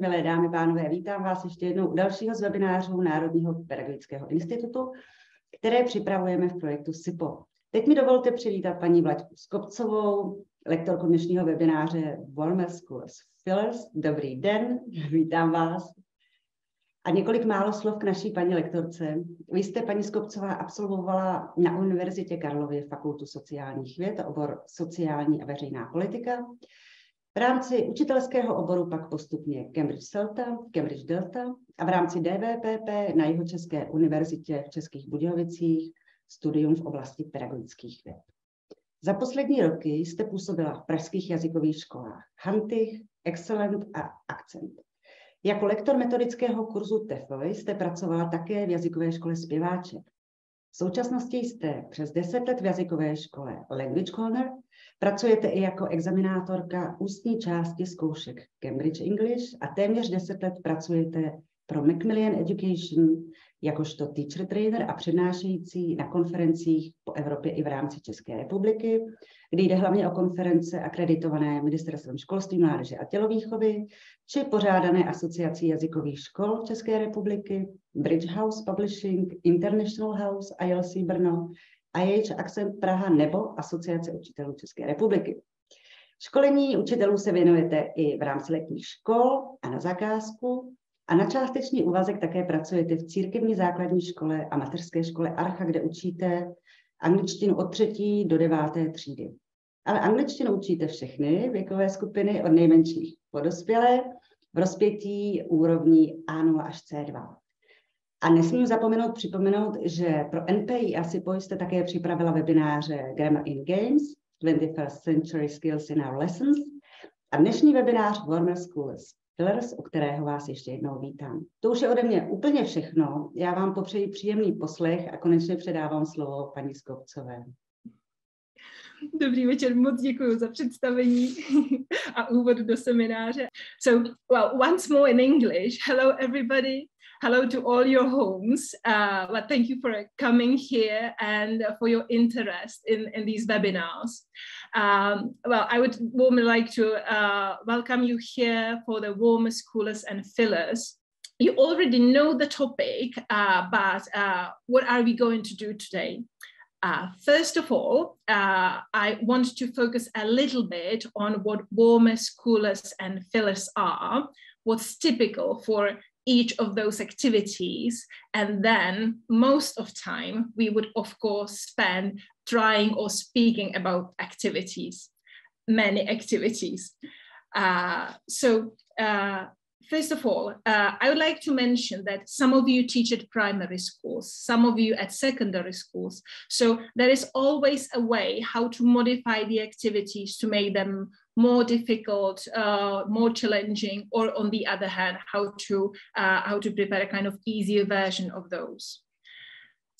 Milé dámy, pánové, vítám vás ještě jednou u dalšího z webinářů Národního pedagogického institutu, které připravujeme v projektu SIPO. Teď mi dovolte přivítat paní Vlaďku Skopcovou, lektorku dnešního webináře Warmer Schools Fillers. Dobrý den, vítám vás. A několik málo slov k naší paní lektorce. Vy jste, paní Skopcová, absolvovala na Univerzitě Karlově fakultu sociálních věd, obor sociální a veřejná politika. V rámci učitelského oboru pak postupně Cambridge Celta, Cambridge Delta a v rámci DVPP na Jihočeské univerzitě v Českých Budějovicích studium v oblasti pedagogických věd. Za poslední roky jste působila v pražských jazykových školách Hantych, Excellent a Accent. Jako lektor metodického kurzu TEFL jste pracovala také v jazykové škole zpěváček. V současnosti jste přes 10 let v jazykové škole Language Corner, pracujete i jako examinátorka ústní části zkoušek Cambridge English a téměř 10 let pracujete pro Macmillan Education jakožto teacher trainer a přednášející na konferencích po Evropě i v rámci České republiky, kde jde hlavně o konference akreditované Ministerstvem školství, mládeže a tělovýchovy, či pořádané asociací jazykových škol České republiky, Bridge House Publishing, International House, ILC Brno, IH Accent Praha nebo Asociace učitelů České republiky. Školení učitelů se věnujete i v rámci letních škol a na zakázku a na částečný úvazek také pracujete v církevní základní škole a mateřské škole Archa, kde učíte angličtinu od třetí do deváté třídy. Ale angličtinu učíte všechny věkové skupiny od nejmenších po dospělé v rozpětí úrovní A0 až C2. A nesmím zapomenout připomenout, že pro NPI a SIPO jste také připravila webináře Grammar in Games, 21st Century Skills in Our Lessons a dnešní webinář Warmer Schools Pillars, u kterého vás ještě jednou vítám. To už je ode mě úplně všechno. Já vám popřeji příjemný poslech a konečně předávám slovo paní Skopcové. Dobrý večer, moc děkuji za představení a úvod do semináře. So, well, once more in English. Hello everybody. Hello to all your homes. Uh, but thank you for coming here and for your interest in, in these webinars. Um, well, I would warmly like to uh, welcome you here for the warmers coolers and fillers. You already know the topic, uh, but uh, what are we going to do today? Uh, first of all, uh, I want to focus a little bit on what warmers, coolers, and fillers are, what's typical for each of those activities. And then most of time, we would of course spend trying or speaking about activities, many activities. Uh, so uh, first of all, uh, I would like to mention that some of you teach at primary schools, some of you at secondary schools. So there is always a way how to modify the activities to make them more difficult, uh, more challenging, or on the other hand, how to, uh, how to prepare a kind of easier version of those.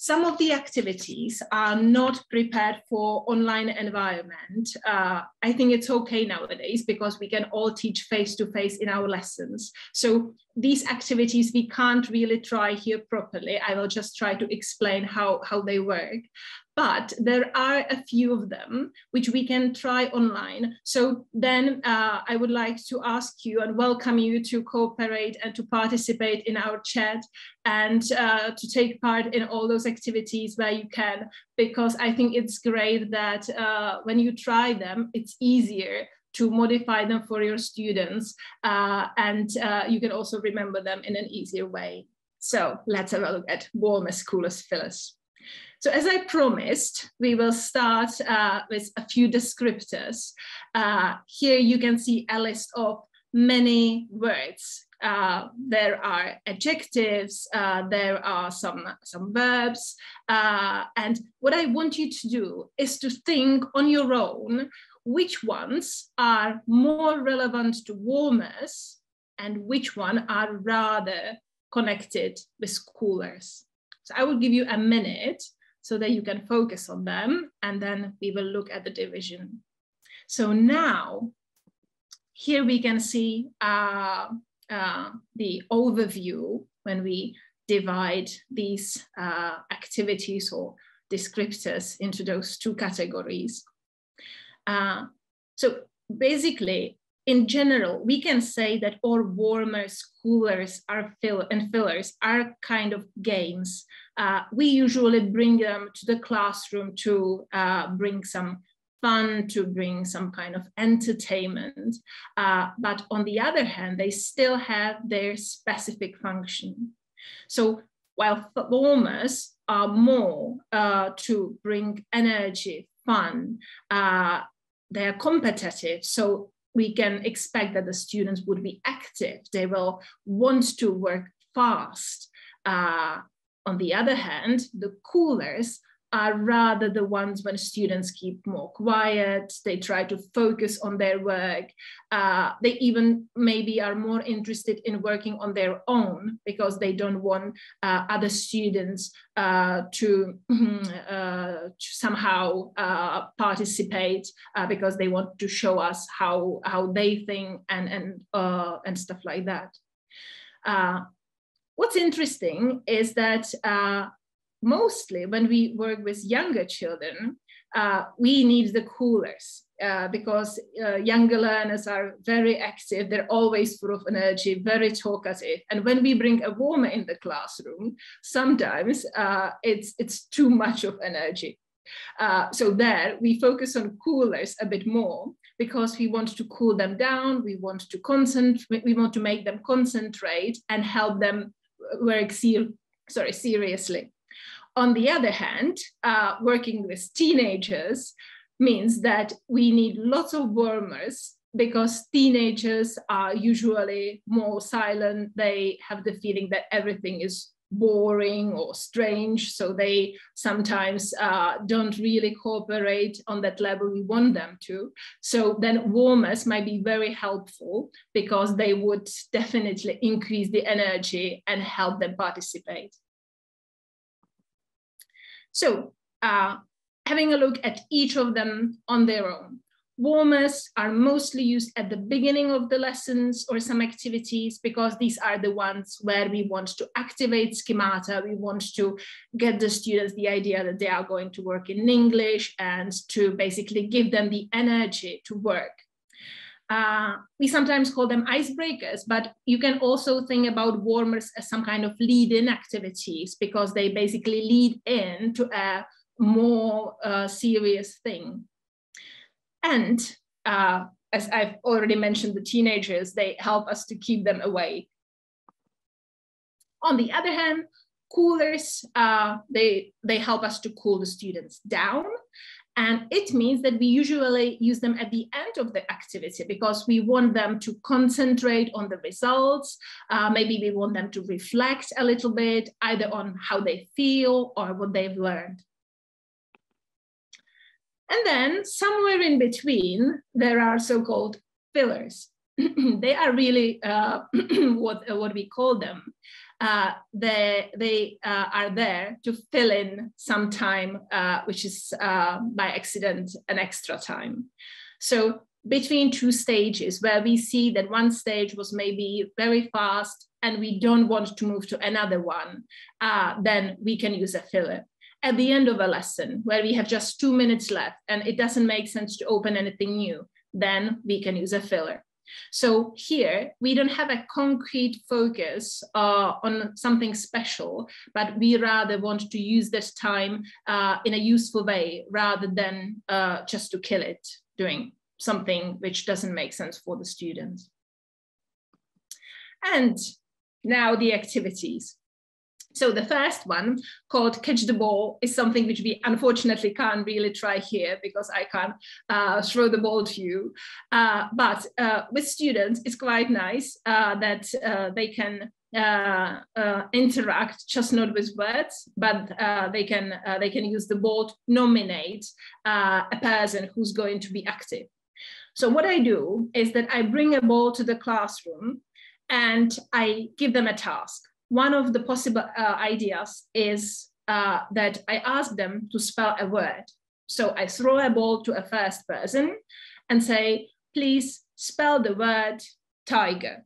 Some of the activities are not prepared for online environment. Uh, I think it's okay nowadays because we can all teach face to face in our lessons. So these activities we can't really try here properly. I will just try to explain how, how they work but there are a few of them which we can try online. So then uh, I would like to ask you and welcome you to cooperate and to participate in our chat and uh, to take part in all those activities where you can, because I think it's great that uh, when you try them, it's easier to modify them for your students uh, and uh, you can also remember them in an easier way. So let's have a look at warmers, coolers fillers. So as I promised, we will start uh, with a few descriptors. Uh, here you can see a list of many words. Uh, there are adjectives, uh, there are some, some verbs. Uh, and what I want you to do is to think on your own which ones are more relevant to warmers and which one are rather connected with coolers. So I will give you a minute so that you can focus on them and then we will look at the division. So now, here we can see uh, uh, the overview when we divide these uh, activities or descriptors into those two categories. Uh, so basically, in general, we can say that all warmers, coolers, are fill and fillers are kind of games. Uh, we usually bring them to the classroom to uh, bring some fun, to bring some kind of entertainment. Uh, but on the other hand, they still have their specific function. So while warmers are more uh, to bring energy, fun, uh, they are competitive. So we can expect that the students would be active. They will want to work fast. Uh, on the other hand, the coolers are rather the ones when students keep more quiet, they try to focus on their work. Uh, they even maybe are more interested in working on their own because they don't want uh, other students uh, to, uh, to, somehow uh, participate uh, because they want to show us how, how they think and, and, and stuff like that. what's interesting is that mostly when we work with younger children, uh, we need the coolers uh, because uh, younger learners are very active, they're always full of energy, very talkative. And when we bring a warmer in the classroom, sometimes uh, it's, it's too much of energy. Uh, so there we focus on coolers a bit more because we want to cool them down, we want to concentrate, we want to make them concentrate and help them work ser sorry, seriously. On the other hand, uh, working with teenagers means that we need lots of warmers because teenagers are usually more silent. They have the feeling that everything is boring or strange. So they sometimes uh, don't really cooperate on that level we want them to. So then warmers might be very helpful because they would definitely increase the energy and help them participate. So uh, having a look at each of them on their own. Warmers are mostly used at the beginning of the lessons or some activities because these are the ones where we want to activate schemata. We want to get the students the idea that they are going to work in English and to basically give them the energy to work. Uh, we sometimes call them icebreakers, but you can also think about warmers as some kind of lead-in activities because they basically lead in to a more uh, serious thing. And uh, as I've already mentioned, the teenagers, they help us to keep them away. On the other hand, coolers, uh, they, they help us to cool the students down. And it means that we usually use them at the end of the activity because we want them to concentrate on the results. Uh, maybe we want them to reflect a little bit, either on how they feel or what they've learned. And then somewhere in between, there are so-called fillers. they are really uh, what, what we call them uh, they, they uh, are there to fill in some time, uh, which is uh, by accident an extra time. So between two stages where we see that one stage was maybe very fast and we don't want to move to another one, uh, then we can use a filler. At the end of a lesson where we have just two minutes left and it doesn't make sense to open anything new, then we can use a filler. So here we don't have a concrete focus uh, on something special, but we rather want to use this time uh, in a useful way rather than uh, just to kill it doing something which doesn't make sense for the students. And now the activities. So the first one called Catch the Ball is something which we unfortunately can't really try here because I can't uh, throw the ball to you. Uh, but uh, with students, it's quite nice uh, that uh, they can uh, interact just not with words, but they can they can use the ball to nominate a person who's going to be active. So what I do is that I bring a ball to the classroom and I give them a task one of the possible uh, ideas is uh, that I ask them to spell a word. So I throw a ball to a first person and say, please spell the word tiger.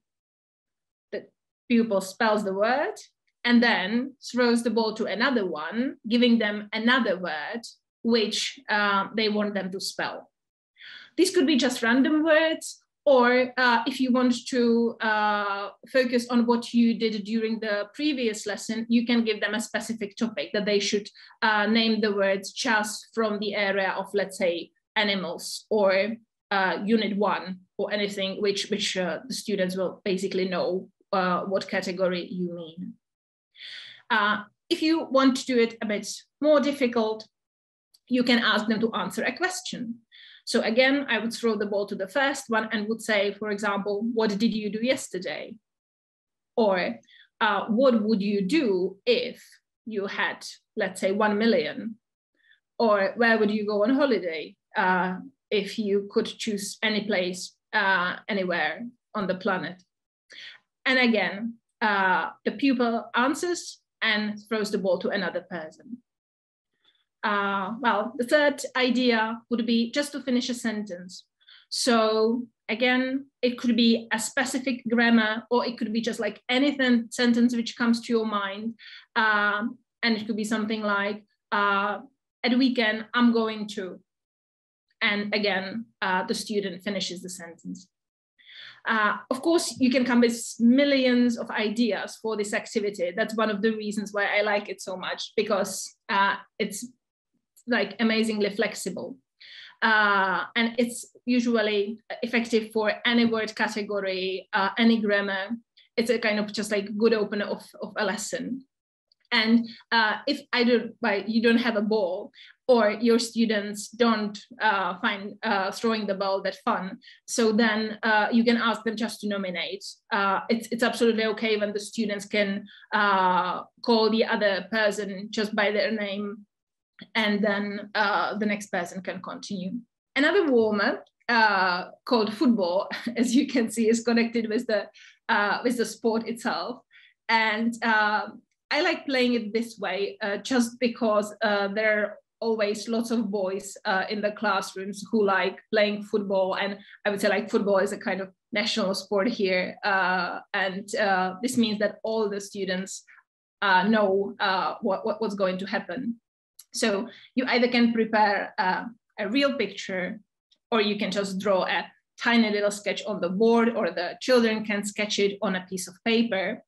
The pupil spells the word and then throws the ball to another one, giving them another word which uh, they want them to spell. These could be just random words, or uh, if you want to uh, focus on what you did during the previous lesson, you can give them a specific topic that they should uh, name the words just from the area of, let's say, animals or uh, unit one or anything which, which uh, the students will basically know uh, what category you mean. if you want to do it a bit more difficult, you can ask them to answer a question. So again, I would throw the ball to the first one and would say, for example, what did you do yesterday? Or uh, what would you do if you had, let's say, 1 million? Or where would you go on holiday uh, if you could choose any place uh, anywhere on the planet? And again, uh, the pupil answers and throws the ball to another person uh, well, the third idea would be just to finish a sentence. So again, it could be a specific grammar, or it could be just like anything sentence which comes to your mind. Um, and it could be something like, uh, at weekend, I'm going to. And again, uh, the student finishes the sentence. Uh, of course, you can come with millions of ideas for this activity. That's one of the reasons why I like it so much because uh, it's like amazingly flexible. Uh, and it's usually effective for any word category, uh, any grammar. It's a kind of just like good opener of, of a lesson. And uh, if either by you don't have a ball or your students don't uh, find uh, throwing the ball that fun, so then uh, you can ask them just to nominate. it's, it's absolutely okay when the students can call the other person just by their name and then uh, the next person can continue. Another warmer uh, called football, as you can see, is connected with the uh, with the sport itself, and uh, I like playing it this way uh, just because uh, there are always lots of boys in the classrooms who like playing football, and I would say like football is a kind of national sport here, and this means that all the students know what, what, what's going to happen so you either can prepare a, a real picture or you can just draw a tiny little sketch on the board or the children can sketch it on a piece of paper.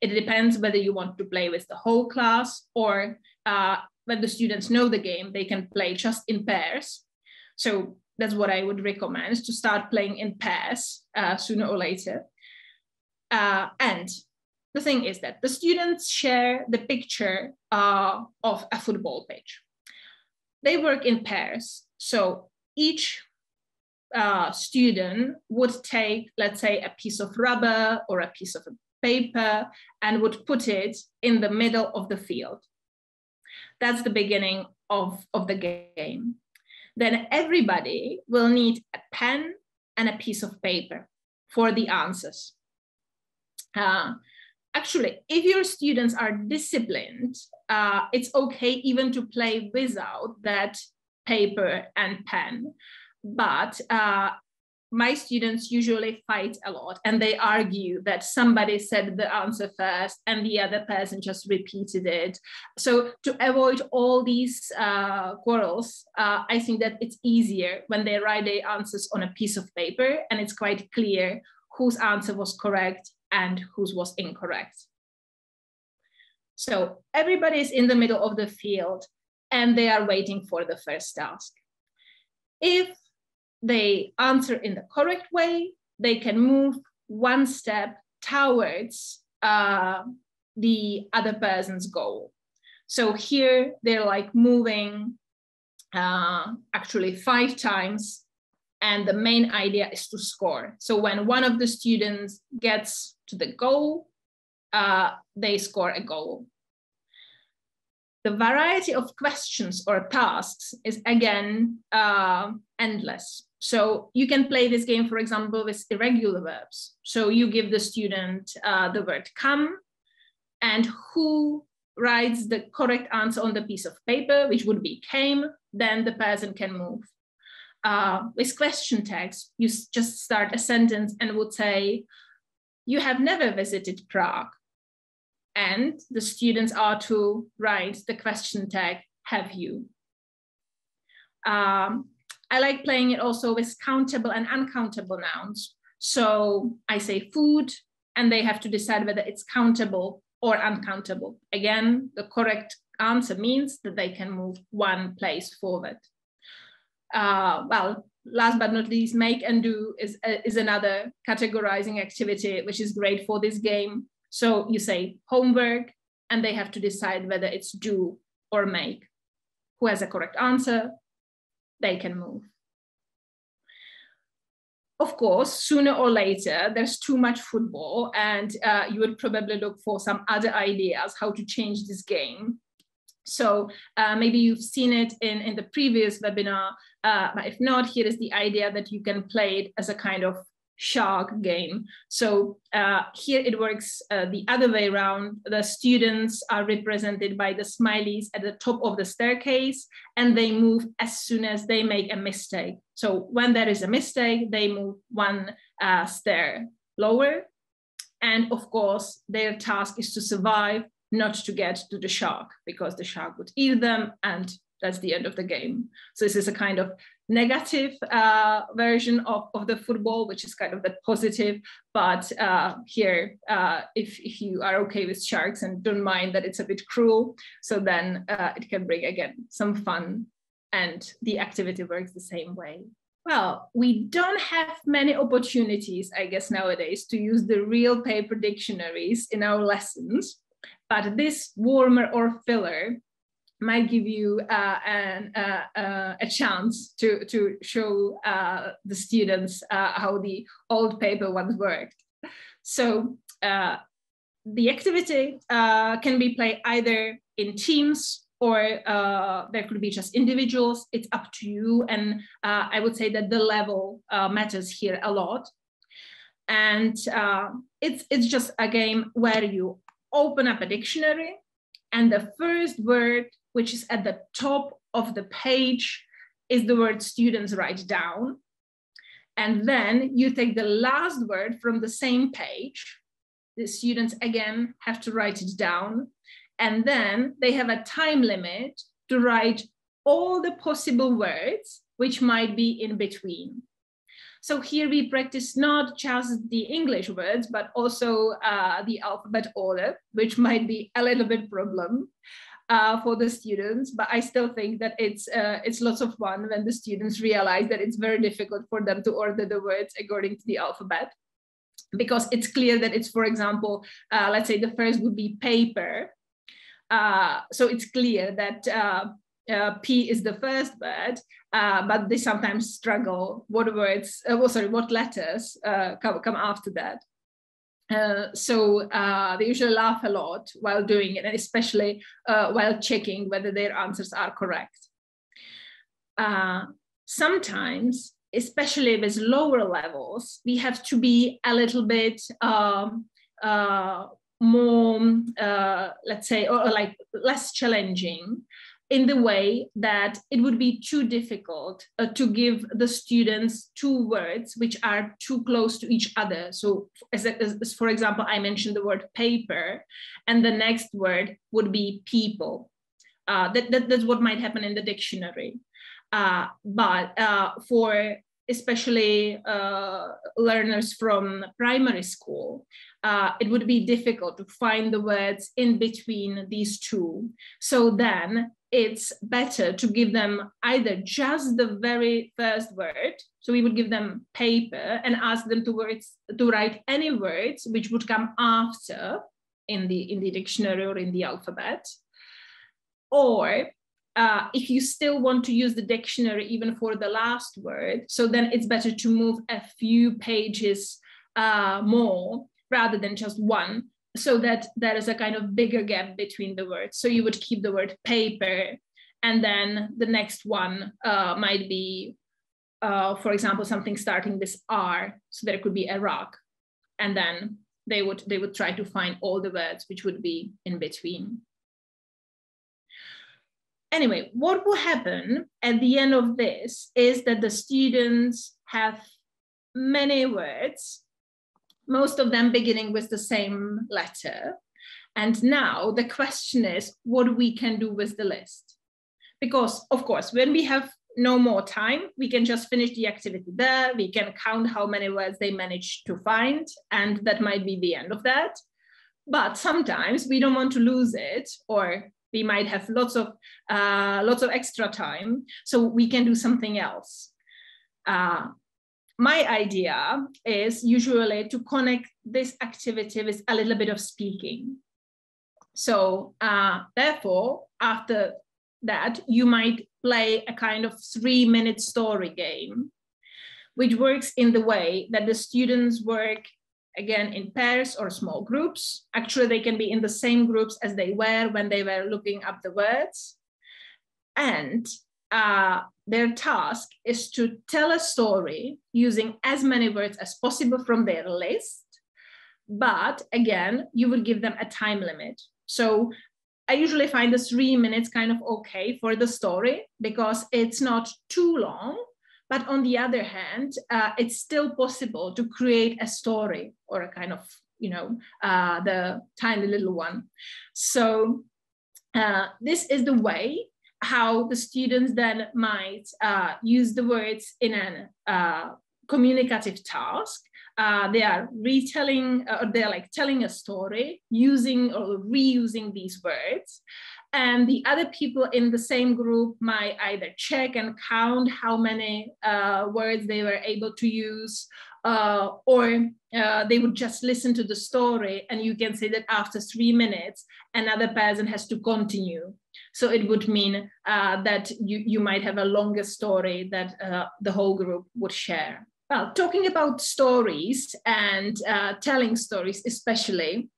It depends whether you want to play with the whole class or uh, when the students know the game, they can play just in pairs. So that's what I would recommend to start playing in pairs uh, sooner or later. Uh, and the thing is that the students share the picture uh, of a football pitch. They work in pairs. So each uh, student would take, let's say, a piece of rubber or a piece of paper and would put it in the middle of the field. That's the beginning of, of the game. Then everybody will need a pen and a piece of paper for the answers. Uh, actually, if your students are disciplined, uh, it's okay even to play without that paper and pen. But uh, my students usually fight a lot and they argue that somebody said the answer first and the other person just repeated it. So to avoid all these uh, quarrels, uh, I think that it's easier when they write their answers on a piece of paper and it's quite clear whose answer was correct and whose was incorrect. So everybody is in the middle of the field and they are waiting for the first task. If they answer in the correct way, they can move one step towards uh, the other person's goal. So here they're like moving uh, actually five times and the main idea is to score. So when one of the students gets to the goal, uh, they score a goal. The variety of questions or tasks is again uh, endless. So you can play this game, for example, with irregular verbs. So you give the student uh, the word come and who writes the correct answer on the piece of paper, which would be came, then the person can move uh, with question tags, you just start a sentence and would say, you have never visited Prague. And the students are to write the question tag, have you? Um, I like playing it also with countable and uncountable nouns. So I say food, and they have to decide whether it's countable or uncountable. Again, the correct answer means that they can move one place forward. Uh, well, last but not least, make and do is, uh, is another categorizing activity, which is great for this game. So you say homework, and they have to decide whether it's do or make. Who has a correct answer, they can move. Of course, sooner or later, there's too much football, and uh, you would probably look for some other ideas how to change this game. So uh, maybe you've seen it in, in the previous webinar, uh, but if not, here is the idea that you can play it as a kind of shark game. So uh, here it works uh, the other way around. The students are represented by the smileys at the top of the staircase, and they move as soon as they make a mistake. So when there is a mistake, they move one uh, stair lower. And of course, their task is to survive, not to get to the shark, because the shark would eat them and that's the end of the game. So this is a kind of negative uh, version of, of the football, which is kind of the positive. But uh, here, uh, if, if you are okay with sharks and don't mind that it's a bit cruel, so then uh, it can bring again some fun and the activity works the same way. Well, we don't have many opportunities, I guess, nowadays to use the real paper dictionaries in our lessons, but this warmer or filler might give you uh, an, uh, uh, a chance to, to show uh, the students uh, how the old paper ones worked. So uh, the activity can be played either in teams or there could be just individuals. It's up to you. And I would say that the level matters here a lot. And it's, it's just a game where you open up a dictionary and the first word which is at the top of the page, is the word students write down. And then you take the last word from the same page. The students again have to write it down. And then they have a time limit to write all the possible words which might be in between. So here we practice not just the English words, but also uh, the alphabet order, which might be a little bit problem uh, for the students, but I still think that it's uh, it's lots of fun when the students realize that it's very difficult for them to order the words according to the alphabet, because it's clear that it's, for example, uh, let's say the first would be paper. Uh, so it's clear that uh, uh, P is the first word, but they sometimes struggle what words, well, sorry, what letters come, come after that. Uh, so uh, they usually laugh a lot while doing it, and especially uh, while checking whether their answers are correct. Uh, sometimes, especially with lower levels, we have to be a little bit um, uh, more, let's say, or, or like less challenging in the way that it would be too difficult uh, to give the students two words which are too close to each other. So as, as, for example, I mentioned the word paper and the next word would be people. Uh, that, that, that's what might happen in the dictionary. Uh, but uh, for especially uh, learners from primary school, uh, it would be difficult to find the words in between these two. So then it's better to give them either just the very first word. So we would give them paper and ask them to, words, to write any words which would come after in the, in the dictionary or in the alphabet. Or uh, if you still want to use the dictionary even for the last word, so then it's better to move a few pages uh, more rather than just one so that there is a kind of bigger gap between the words. So you would keep the word paper, and then the next one uh, might be, uh, for example, something starting with R. So there could be a rock, and then they would they would try to find all the words which would be in between. Anyway, what will happen at the end of this is that the students have many words most of them beginning with the same letter. And now the question is what we can do with the list. Because, of course, when we have no more time. We can just finish the activity there. We can count how many words they managed to find, and that might be the end of that. But sometimes we don't want to lose it, or we might have lots of uh, lots of extra time, so we can do something else. Uh, my idea is usually to connect this activity with a little bit of speaking. So uh, therefore, after that, you might play a kind of three minute story game, which works in the way that the students work again in pairs or small groups. Actually, they can be in the same groups as they were when they were looking up the words. And uh, their task is to tell a story using as many words as possible from their list. But again, you will give them a time limit. So I usually find the three minutes kind of okay for the story because it's not too long. But on the other hand, uh, it's still possible to create a story or a kind of, you know, uh, the tiny little one. So uh, this is the way how the students then might uh, use the words in a uh, communicative task. Uh, they are retelling uh, or they're like telling a story using or reusing these words. And the other people in the same group might either check and count how many uh, words they were able to use uh, or they would just listen to the story and you can say that after three minutes another person has to continue so it would mean uh, that you, you might have a longer story that the whole group would share. Well, talking about stories and uh, telling stories, especially,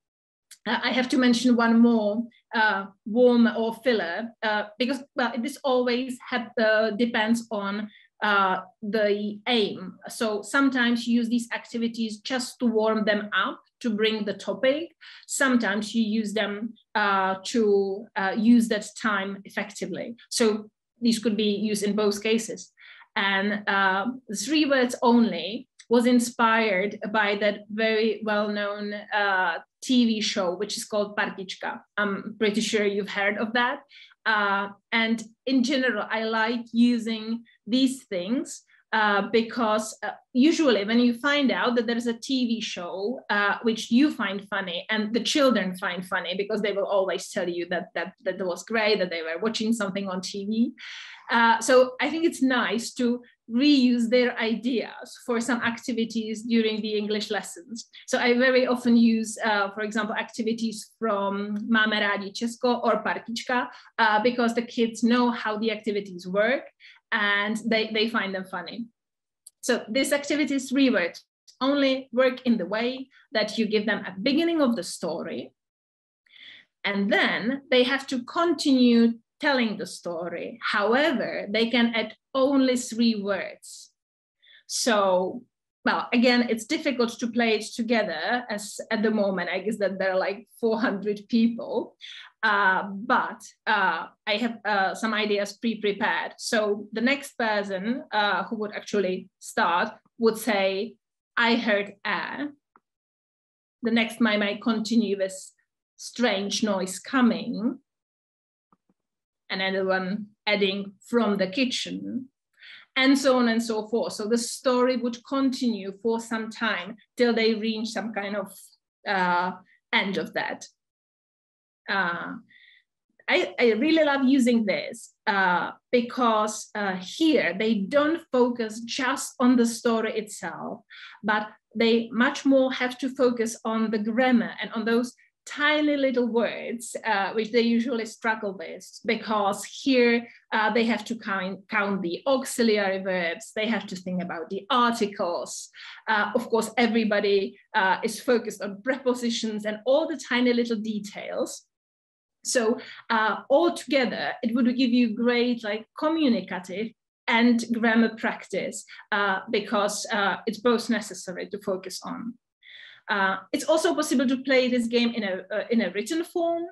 uh, I have to mention one more uh, warm or filler uh, because well, this always have, uh, depends on uh, the aim. So sometimes you use these activities just to warm them up to bring the topic. Sometimes you use them to use that time effectively. So these could be used in both cases and uh, three words only was inspired by that very well-known uh, TV show, which is called Partička. I'm pretty sure you've heard of that. Uh, and in general, I like using these things uh, because uh, usually when you find out that there's a TV show uh, which you find funny and the children find funny because they will always tell you that that that was great that they were watching something on TV. Uh, so I think it's nice to reuse their ideas for some activities during the English lessons. So I very often use, uh, for example, activities from Máme rádi Česko or Partička uh, because the kids know how the activities work and they, they find them funny. So is three words, only work in the way that you give them a beginning of the story and then they have to continue telling the story. However, they can add only three words. So, well, again, it's difficult to play it together as at the moment, I guess that there are like 400 people. Uh, but uh, I have uh, some ideas pre-prepared. So the next person uh, who would actually start would say, I heard air The next might, might continue with strange noise coming and another one adding from the kitchen, and so on and so forth. So the story would continue for some time till they reach some kind of uh, end of that. Uh, I, I, really love using this uh, because uh, here they don't focus just on the story itself, but they much more have to focus on the grammar and on those tiny little words, uh, which they usually struggle with because here uh, they have to count, count the auxiliary verbs, they have to think about the articles. Uh, of course, everybody uh, is focused on prepositions and all the tiny little details. So uh, all together, it would give you great like communicative and grammar practice uh, because it's both necessary to focus on. Uh, it's also possible to play this game in a, uh, in a written form.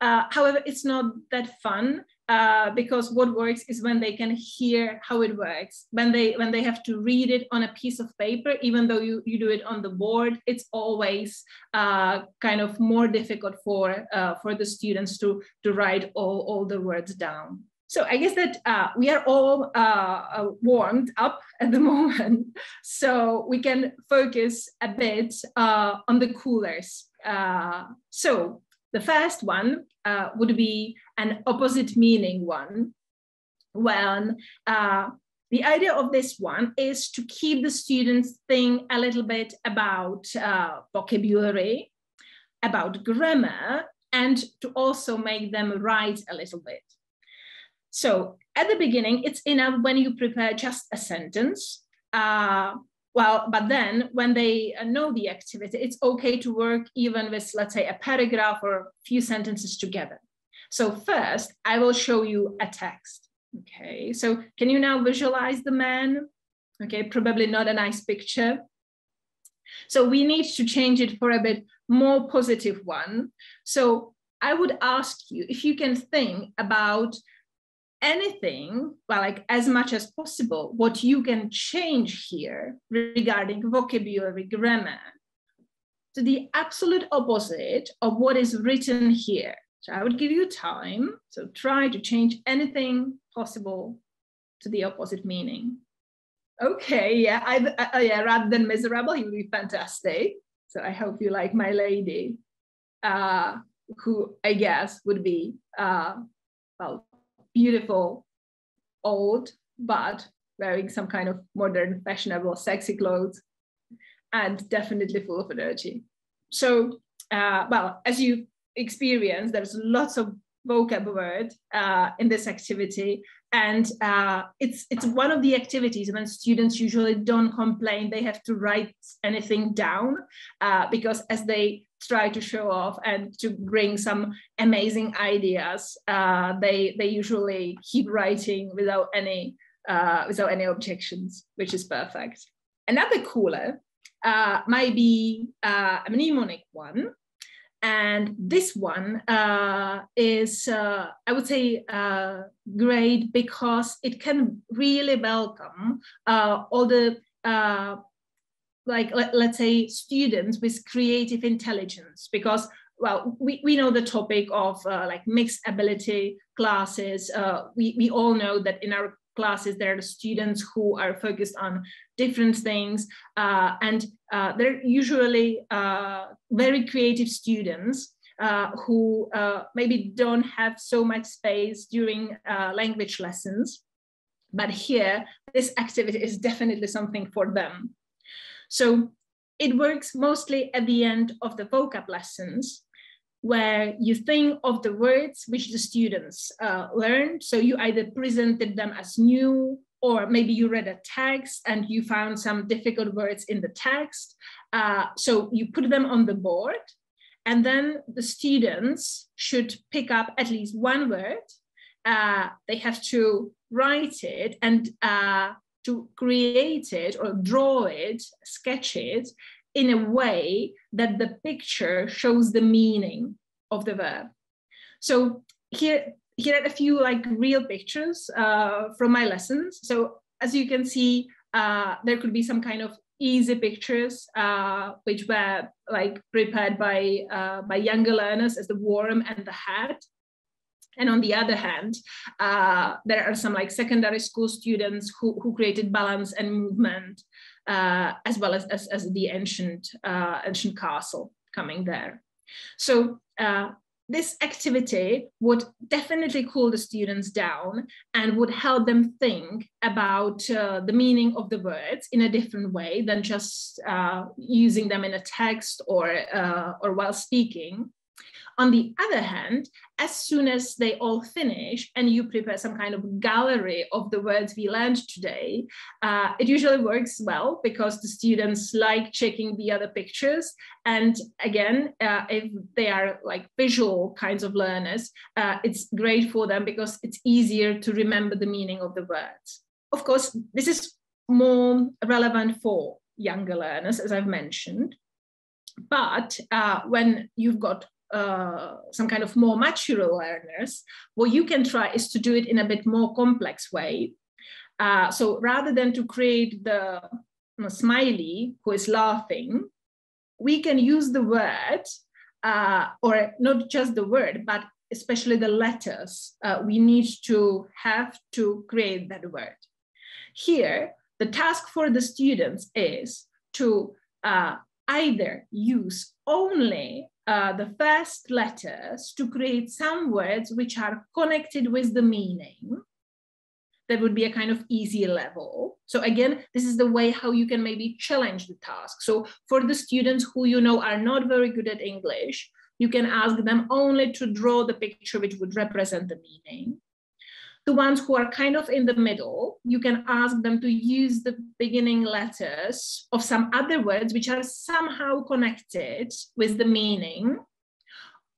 Uh, however, it's not that fun uh, because what works is when they can hear how it works. When they when they have to read it on a piece of paper, even though you, you do it on the board, it's always uh, kind of more difficult for uh, for the students to to write all, all the words down. So I guess that uh, we are all uh, uh warmed up at the moment, so we can focus a bit uh, on the coolers. Uh, so the first one uh, would be an opposite meaning one, when the idea of this one is to keep the students think a little bit about vocabulary, about grammar, and to also make them write a little bit. So at the beginning, it's enough when you prepare just a sentence. Uh, well, but then when they uh, know the activity, it's okay to work even with, let's say, a paragraph or a few sentences together. So first, I will show you a text. Okay, so can you now visualize the man? Okay, probably not a nice picture. So we need to change it for a bit more positive one. So I would ask you if you can think about anything, well, like as much as possible, what you can change here regarding vocabulary, grammar, to the absolute opposite of what is written here. So I would give you time. So try to change anything possible to the opposite meaning. Okay, yeah, I, I, yeah, rather than miserable, he would be fantastic. So I hope you like my lady, uh, who I guess would be, uh, well, beautiful, old, but wearing some kind of modern, fashionable, sexy clothes, and definitely full of energy. So, uh, well, as you experience, there's lots of vocab word uh, in this activity, and uh, it's it's one of the activities when students usually don't complain they have to write anything down uh, because as they try to show off and to bring some amazing ideas. Uh, they they usually keep writing without any uh, without any objections, which is perfect. Another cooler uh, might be uh, a mnemonic one. And this one uh, is, uh, I would say, great because it can really welcome all the like let, us say students with creative intelligence because well we, we know the topic of uh, like mixed ability classes. Uh, we, we all know that in our classes there are students who are focused on different things uh, and uh, they're usually uh, very creative students uh, who maybe don't have so much space during language lessons. But here this activity is definitely something for them so it works mostly at the end of the vocab lessons where you think of the words which the students uh, learned. So you either presented them as new or maybe you read a text and you found some difficult words in the text. Uh, so you put them on the board and then the students should pick up at least one word. Uh, they have to write it and uh, to create it or draw it, sketch it in a way that the picture shows the meaning of the verb. So here, here are a few like real pictures uh, from my lessons. So as you can see, uh, there could be some kind of easy pictures uh, which were like prepared by uh, by younger learners as the worm and the hat and on the other hand, uh, there are some like secondary school students who, who created balance and movement, uh, as well as, as, as the ancient, uh, ancient castle coming there. So uh, this activity would definitely cool the students down and would help them think about uh, the meaning of the words in a different way than just uh, using them in a text or, uh, or while speaking. On the other hand, as soon as they all finish and you prepare some kind of gallery of the words we learned today, uh, it usually works well because the students like checking the other pictures. And again, uh, if they are like visual kinds of learners, uh, it's great for them because it's easier to remember the meaning of the words. Of course, this is more relevant for younger learners, as I've mentioned. But uh, when you've got uh, some kind of more mature learners, what you can try is to do it in a bit more complex way. Uh, so rather than to create the you know, smiley who is laughing, we can use the word, uh, or not just the word, but especially the letters, uh, we need to have to create that word. Here, the task for the students is to uh, either use only uh, the first letters to create some words which are connected with the meaning. That would be a kind of easy level. So again, this is the way how you can maybe challenge the task. So for the students who you know are not very good at English, you can ask them only to draw the picture which would represent the meaning. The ones who are kind of in the middle, you can ask them to use the beginning letters of some other words which are somehow connected with the meaning.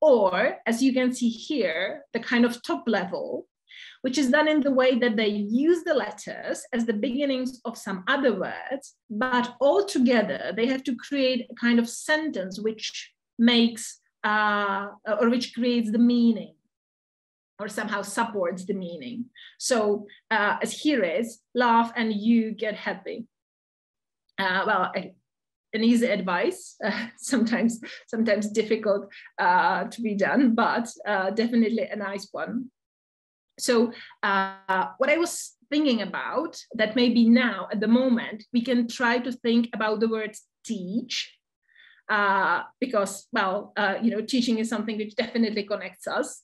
Or, as you can see here, the kind of top level, which is done in the way that they use the letters as the beginnings of some other words, but all together they have to create a kind of sentence which makes uh, or which creates the meaning or somehow supports the meaning. So uh, as here is, laugh and you get happy. Uh, well, an easy advice, uh, sometimes sometimes difficult uh, to be done, but uh, definitely a nice one. So uh, what I was thinking about that maybe now at the moment we can try to think about the word teach because well you know teaching is something which definitely connects us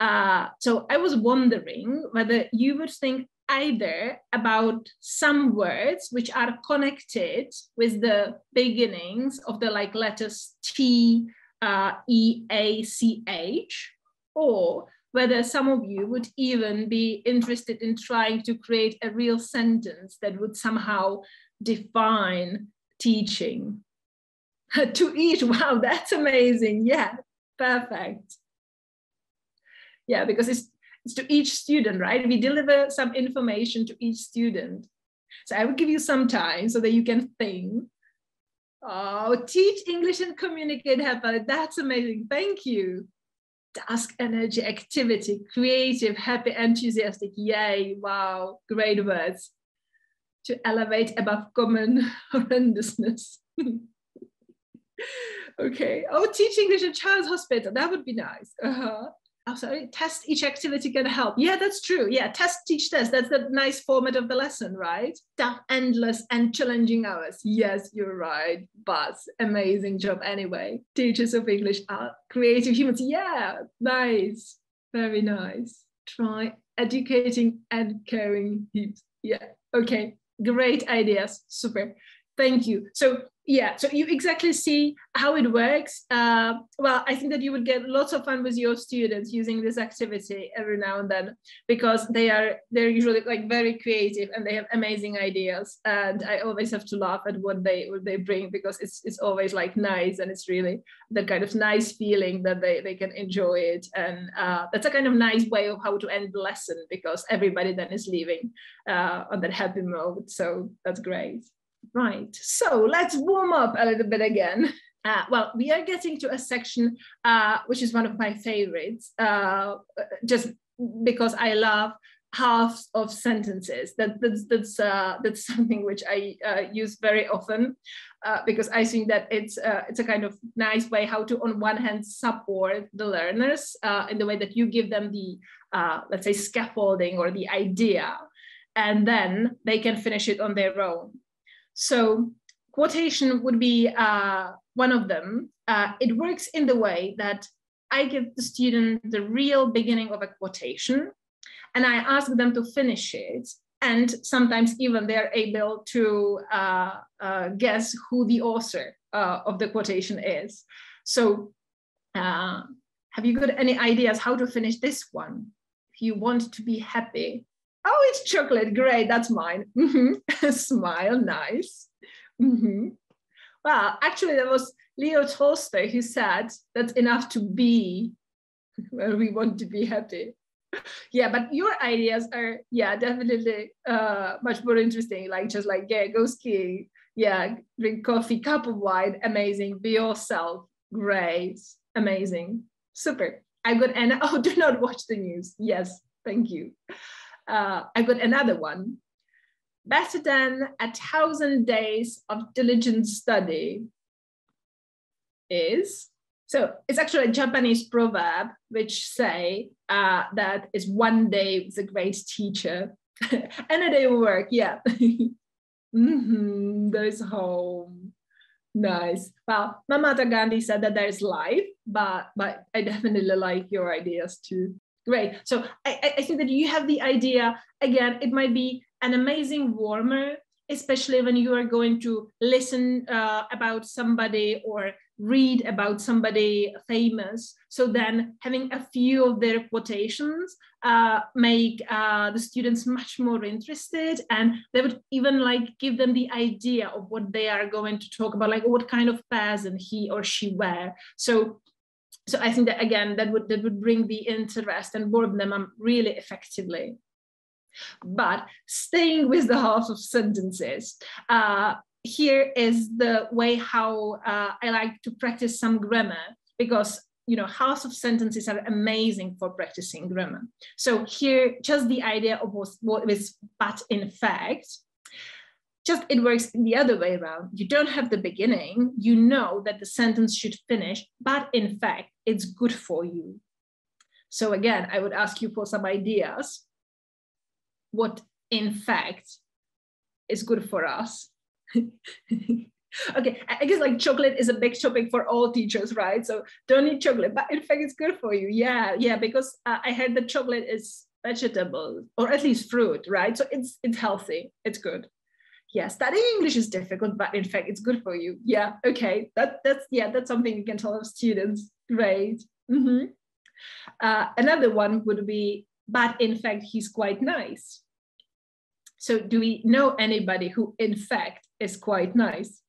uh, so I was wondering whether you would think either about some words which are connected with the beginnings of the like letters T, uh, E, A, C, H, or whether some of you would even be interested in trying to create a real sentence that would somehow define teaching. to eat, wow, that's amazing. Yeah, perfect yeah because it's it's to each student right? We deliver some information to each student. So i will give you some time so that you can think. Oh teach english and communicate happily that's amazing. Thank you. Task energy activity creative happy enthusiastic. Yay. Wow. Great words. To elevate above common horrendousness. Okay. Oh teach english at child's hospital. That would be nice. Uh-huh oh, sorry, test each activity can help. Yeah, that's true. Yeah, test, teach, test. That's the nice format of the lesson, right? Tough, endless, and challenging hours. Yes, you're right. But amazing job anyway. Teachers of English are creative humans. Yeah, nice. Very nice. Try educating and caring heaps. Yeah, okay. Great ideas. Super. Thank you. So yeah so you exactly see how it works. Uh, well i think that you would get lots of fun with your students using this activity every now and then because they are they're usually like very creative and they have amazing ideas. And i always have to laugh at what they what they bring because it's it's always like nice and it's really that kind of nice feeling that they they can enjoy it. And uh, that's a kind of nice way of how to end the lesson because everybody then is leaving uh, on that happy mode. So that's great Right, so let's warm up a little bit again. Uh, well, we are getting to a section uh, which is one of my favorites, uh, just because I love halves of sentences. That, that's that's uh, that's something which I uh, use very often uh, because I think that it's it's a kind of nice way how to, on one hand, support the learners in the way that you give them the let's say scaffolding or the idea, and then they can finish it on their own. So quotation would be uh, one of them. Uh, it works in the way that I give the student the real beginning of a quotation and I ask them to finish it. And sometimes even they're able to uh, uh guess who the author uh, of the quotation is. So uh, have you got any ideas how to finish this one? If you want to be happy, Oh, it's chocolate. Great. That's mine. Mm-hmm. Smile. Nice. Mm-hmm. Well, actually, that was Leo Tolstoy who said that's enough to be where we want to be happy. Yeah, but your ideas are, yeah, definitely uh, much more interesting. Like, just like, yeah, go skiing. Yeah, drink coffee, cup of wine. Amazing. Be yourself. Great. Amazing. Super. I got, and oh, do not watch the news. Yes, thank you uh, I got another one. Better than a thousand days of diligent study is So it's actually a Japanese proverb which say uh, that is one day is a great teacher and a day of work. Yeah. mm-hmm, there's home. Nice. Well, Mahatma Gandhi said that there's life, but but I definitely like your ideas too. Great. So I, I think that you have the idea. Again, it might be an amazing warmer especially when you are going to listen uh, about somebody or read about somebody famous. So then having a few of their quotations uh, make uh, the students much more interested and they would even like give them the idea of what they are going to talk about, like what kind of person he or she wear. So so I think that again, that would that would bring the interest and up really effectively. But staying with the half of sentences, uh, here is the way how uh, I like to practice some grammar because you know halves of sentences are amazing for practicing grammar. So here, just the idea of what is but in fact, just it works the other way around. You don't have the beginning, you know that the sentence should finish, but in fact, it's good for you. So again, I would ask you for some ideas what in fact is good for us. okay, I guess like chocolate is a big topic for all teachers, right? So don't eat chocolate, but in fact, it's good for you. Yeah, yeah, because uh, I heard that chocolate is vegetable or at least fruit, right? So it's it's healthy, it's good. Yeah, studying English is difficult, but in fact, it's good for you. Yeah, okay, that that's yeah, that's something you can tell our students. Great. Mm-hmm. Uh, another one would be, but in fact, he's quite nice. So do we know anybody who in fact is quite nice?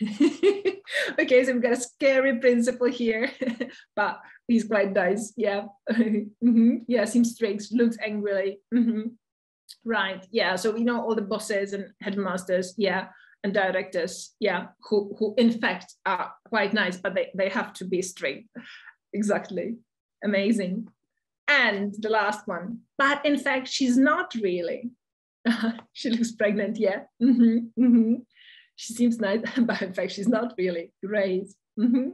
okay, so we've got a scary principal here, but he's quite nice. Yeah. mm-hmm. Yeah, seems strange, looks angrily. Mm-hmm. Right. Yeah. So we know all the bosses and headmasters. Yeah. And directors. Yeah. Who, who in fact are quite nice, but they, they have to be strict. Exactly. Amazing. And the last one, but in fact, she's not really. she looks pregnant, yeah. Mm-hmm, mm-hmm. She seems nice, but in fact, she's not really great. Mm-hmm.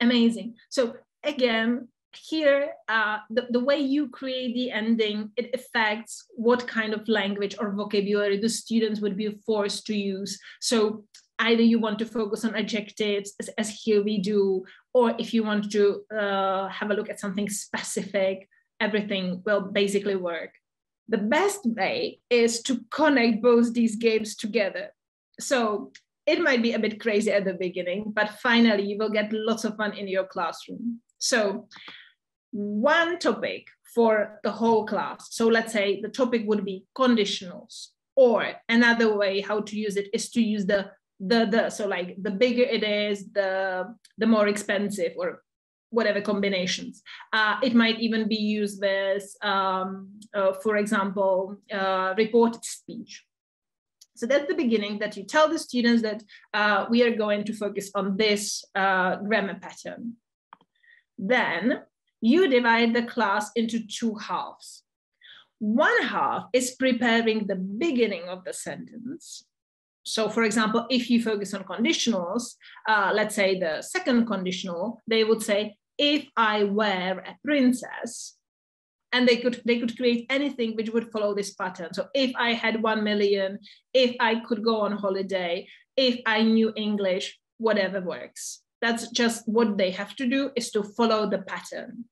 Amazing. So again, here, uh, the, the way you create the ending, it affects what kind of language or vocabulary the students would be forced to use. So either you want to focus on adjectives, as, as here we do, or if you want to uh, have a look at something specific, everything will basically work the best way is to connect both these games together. So it might be a bit crazy at the beginning, but finally you will get lots of fun in your classroom. So one topic for the whole class. So let's say the topic would be conditionals or another way how to use it is to use the the the so like the bigger it is the the more expensive or whatever combinations. Uh, it might even be used with, um, uh, for example, uh, reported speech. So that's the beginning that you tell the students that uh, we are going to focus on this uh, grammar pattern. Then you divide the class into two halves. One half is preparing the beginning of the sentence so for example, if you focus on conditionals, uh, let's say the second conditional, they would say, if I were a princess, and they could they could create anything which would follow this pattern. So if I had one million, if I could go on holiday, if I knew English, whatever works. That's just what they have to do is to follow the pattern.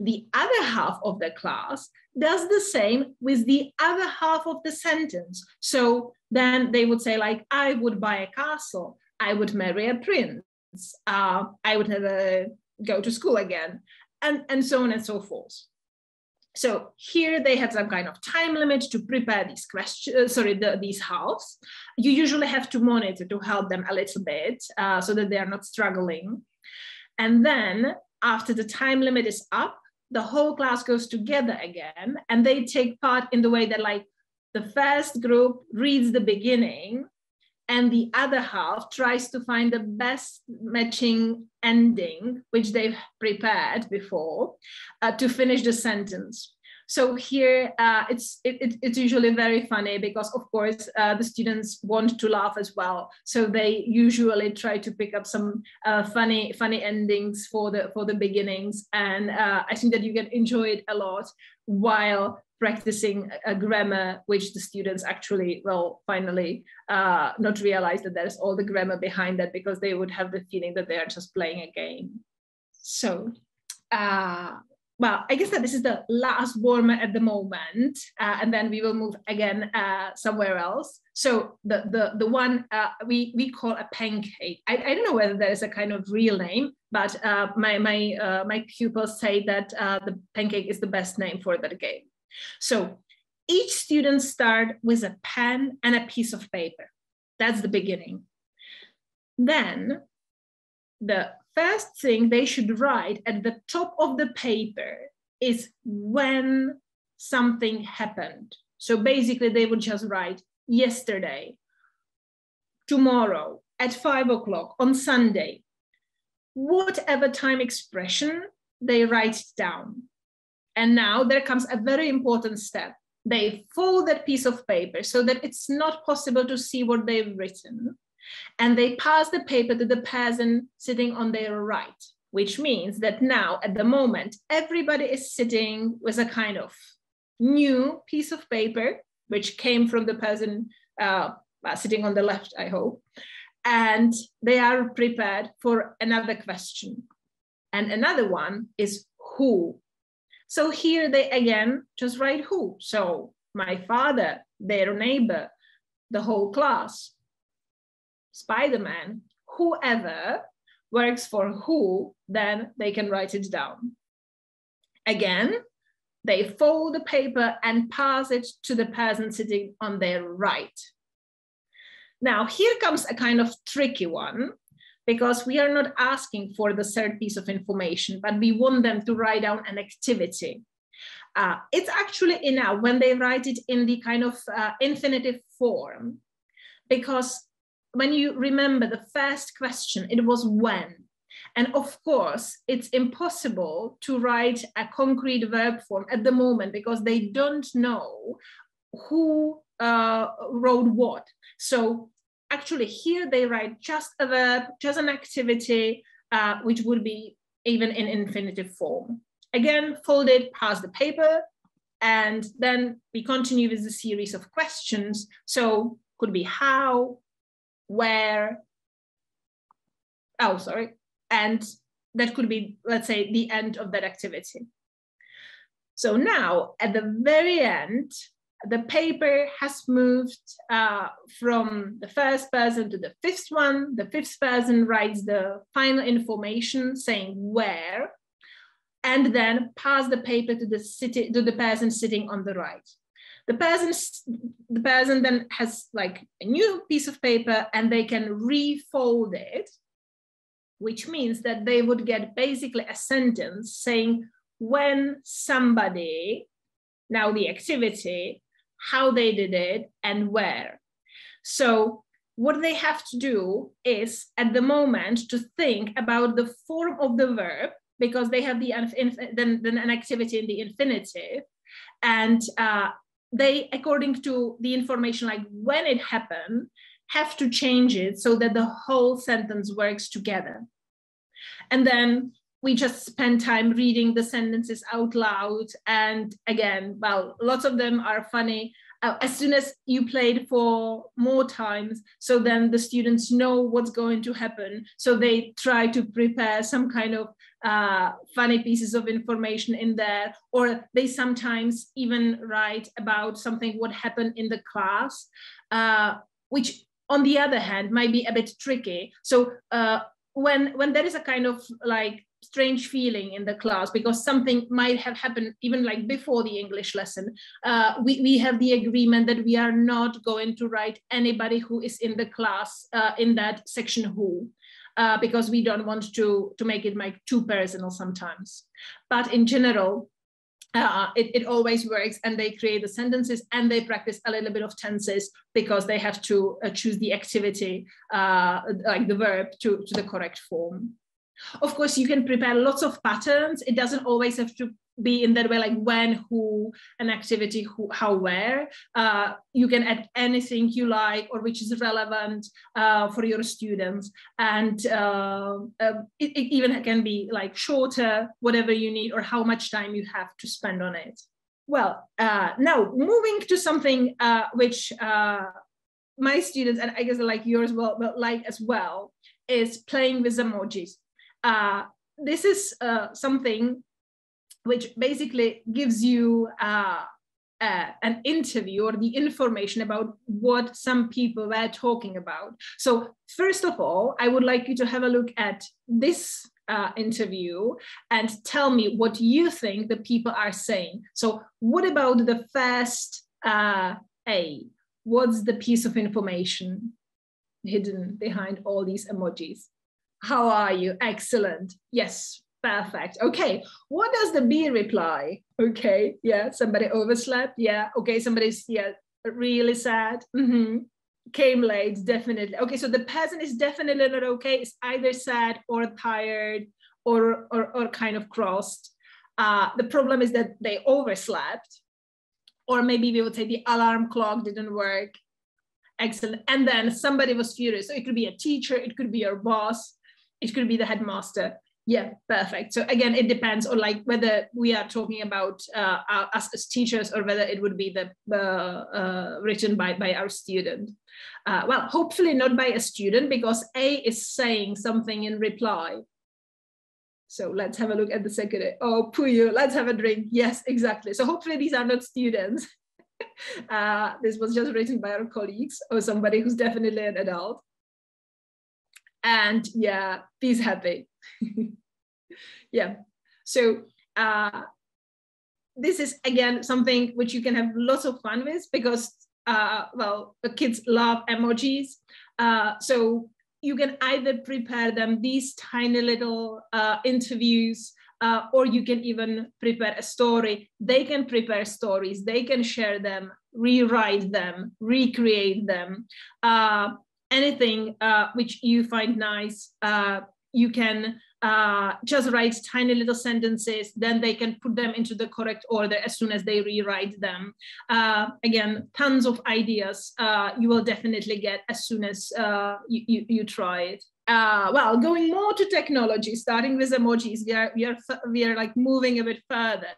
The other half of the class does the same with the other half of the sentence. So then they would say, like, I would buy a castle, I would marry a prince, uh, I would never go to school again, and, and so on and so forth. So here they have some kind of time limit to prepare these questions, uh, sorry, the, these halves. You usually have to monitor to help them a little bit uh, so that they are not struggling. And then after the time limit is up, the whole class goes together again and they take part in the way that like the first group reads the beginning and the other half tries to find the best matching ending which they've prepared before uh, to finish the sentence So here uh, it's it, it, it's usually very funny because of course uh, the students want to laugh as well. So they usually try to pick up some uh, funny funny endings for the for the beginnings, and uh, I think that you can enjoy it a lot while practicing a grammar which the students actually will finally uh, not realize that there's all the grammar behind that because they would have the feeling that they are just playing a game. So uh, well, I guess that this is the last warmer at the moment, uh, and then we will move again uh, somewhere else. So the the the one uh, we we call a pancake. I, I don't know whether there is a kind of real name, but uh, my my uh, my pupils say that uh, the pancake is the best name for that game. So each student start with a pen and a piece of paper. That's the beginning. Then the first thing they should write at the top of the paper is when something happened. So basically, they would just write yesterday, tomorrow, at five o'clock, on Sunday. Whatever time expression, they write down. And now there comes a very important step. They fold that piece of paper so that it's not possible to see what they've written. And they pass the paper to the person sitting on their right, which means that now at the moment, everybody is sitting with a kind of new piece of paper, which came from the person uh, sitting on the left, I hope. And they are prepared for another question. And another one is who. So here they again just write who. So my father, their neighbor, the whole class, Spider-Man, whoever works for who, then they can write it down. Again, they fold the paper and pass it to the person sitting on their right. Now, here comes a kind of tricky one because we are not asking for the third piece of information, but we want them to write down an activity. Uh, it's actually enough when they write it in the kind of uh, infinitive form, because when you remember the first question, it was when. And of course, it's impossible to write a concrete verb form at the moment because they don't know who uh, wrote what. So actually here they write just a verb, just an activity, uh, which would be even in infinitive form. Again, fold it, pass the paper, and then we continue with the series of questions. So could be how, where, oh, sorry, and that could be, let's say, the end of that activity. So now at the very end, the paper has moved uh, from the first person to the fifth one. The fifth person writes the final information saying where, and then pass the paper to the city to the person sitting on the right the person the person then has like a new piece of paper and they can refold it which means that they would get basically a sentence saying when somebody now the activity how they did it and where. So what they have to do is at the moment to think about the form of the verb because they have the then, an activity in the infinitive and uh, they, according to the information, like when it happened, have to change it so that the whole sentence works together. And then we just spend time reading the sentences out loud. And again, well, lots of them are funny. Uh, as soon as you played for more times, so then the students know what's going to happen. So they try to prepare some kind of uh, funny pieces of information in there, or they sometimes even write about something what happened in the class, uh, which on the other hand might be a bit tricky. So uh, when when there is a kind of like strange feeling in the class because something might have happened even like before the English lesson. Uh, we, we have the agreement that we are not going to write anybody who is in the class uh, in that section who uh, because we don't want to, to make it like too personal sometimes. But in general, uh, it, it always works and they create the sentences and they practice a little bit of tenses because they have to uh, choose the activity, uh, like the verb to, to the correct form. Of course, you can prepare lots of patterns. It doesn't always have to be in that way, like when, who, an activity, who, how, where. Uh, you can add anything you like or which is relevant uh, for your students. And uh, uh, it, it, even can be like shorter, whatever you need, or how much time you have to spend on it. Well, uh, now moving to something uh, which my students, and I guess like yours will, will like as well, is playing with emojis. This is something which basically gives you uh, uh, an interview or the information about what some people were talking about. So, first of all, I would like you to have a look at this uh, interview and tell me what you think the people are saying. So, what about the first uh, A? What's the piece of information hidden behind all these emojis? How are you? Excellent. Yes, Perfect. Okay. What does the B reply? Okay. Yeah. Somebody overslept. Yeah. Okay. Somebody's yeah really sad. Mm-hmm. Came late. Definitely. Okay. So the person is definitely not okay. It's either sad or tired or or, or kind of crossed. Uh, the problem is that they overslept, or maybe we would say the alarm clock didn't work. Excellent. And then somebody was furious. So it could be a teacher. It could be your boss. It could be the headmaster yeah, perfect. So again, it depends on like whether we are talking about uh, us as teachers or whether it would be the uh, uh, written by by our student. Uh, well, hopefully not by a student because A is saying something in reply. So let's have a look at the second. Oh, Puyo, let's have a drink. Yes, exactly. So hopefully these are not students. Uh, this was just written by our colleagues or somebody who's definitely an adult. And yeah, B's happy. yeah. So uh, this is again something which you can have lots of fun with because uh, well, kids love emojis. Uh, so you can either prepare them these tiny little uh, interviews uh, or you can even prepare a story. They can prepare stories, they can share them, rewrite them, recreate them. Anything uh, which you find nice, uh, you can uh, just write tiny little sentences, then they can put them into the correct order as soon as they rewrite them. Uh, again, tons of ideas uh, you will definitely get as soon as uh, you, you, you, try it. Uh, well, going more to technology, starting with emojis, we are, we are, we are like moving a bit further.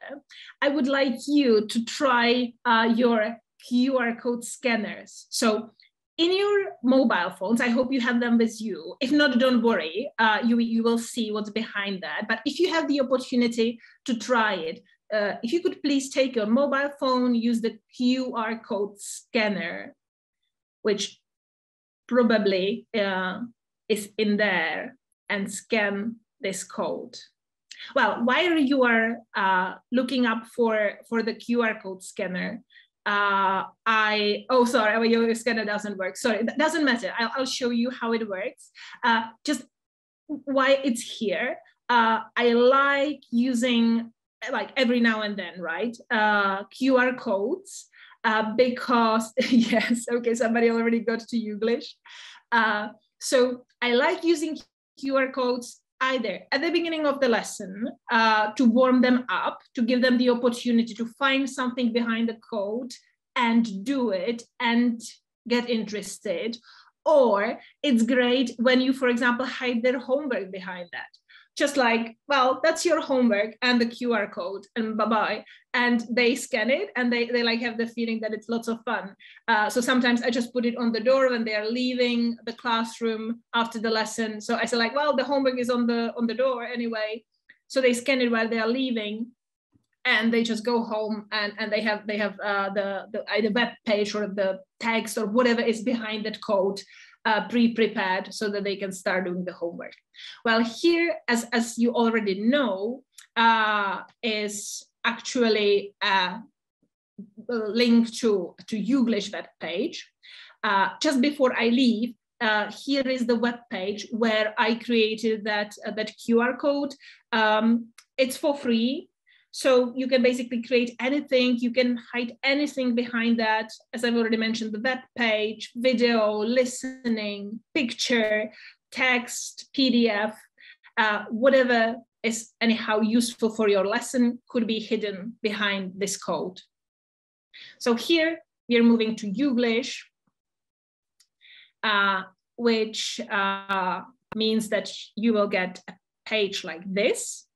I would like you to try uh, your QR code scanners. So in your mobile phones, I hope you have them with you. If not, don't worry. Uh, you, you will see what's behind that. But if you have the opportunity to try it, uh, if you could please take your mobile phone, use the QR code scanner, which probably uh, is in there, and scan this code. Well, while you are uh, looking up for, for the QR code scanner, uh, I, oh, sorry, your scanner doesn't work. Sorry, that doesn't matter. I'll, I'll show you how it works. Uh, just why it's here. Uh, I like using like every now and then, right? Uh, QR codes uh, because, yes, okay, somebody already got to Youglish. Uh, so I like using QR codes either at the beginning of the lesson uh, to warm them up, to give them the opportunity to find something behind the code and do it and get interested. Or it's great when you, for example, hide their homework behind that just like, well, that's your homework and the QR code and bye-bye. And they scan it and they, they like have the feeling that it's lots of fun. Uh, so sometimes I just put it on the door when they are leaving the classroom after the lesson. So I say like, well, the homework is on the on the door anyway. So they scan it while they are leaving and they just go home and, and they have they have uh, the, the either web page or the text or whatever is behind that code uh, pre-prepared so that they can start doing the homework. Well, here, as, as you already know, uh, is actually a link to, to Youglish web page. Uh, just before I leave, uh, here is the web page where I created that, uh, that QR code. Um, it's for free. So you can basically create anything, you can hide anything behind that. As I've already mentioned, the web page, video, listening, picture, text, PDF, uh, whatever is anyhow useful for your lesson could be hidden behind this code. So here we are moving to Youglish, uh, which uh, means that you will get a page like this.